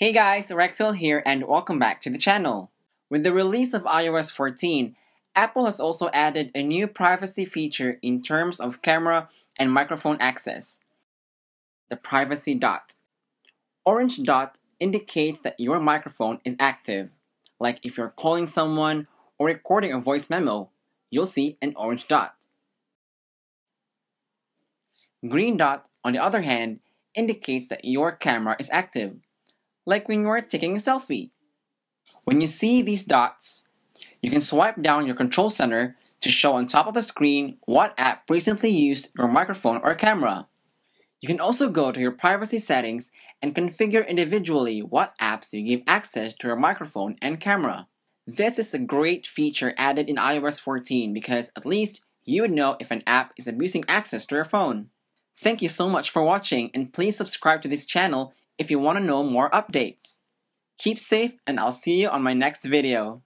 Hey guys, Rexel here and welcome back to the channel. With the release of iOS 14, Apple has also added a new privacy feature in terms of camera and microphone access. The privacy dot. Orange dot indicates that your microphone is active. Like if you're calling someone or recording a voice memo, you'll see an orange dot. Green dot, on the other hand, indicates that your camera is active, like when you are taking a selfie. When you see these dots, you can swipe down your control center to show on top of the screen what app recently used your microphone or camera. You can also go to your privacy settings and configure individually what apps you give access to your microphone and camera. This is a great feature added in iOS 14 because at least you would know if an app is abusing access to your phone. Thank you so much for watching and please subscribe to this channel if you want to know more updates. Keep safe and I'll see you on my next video.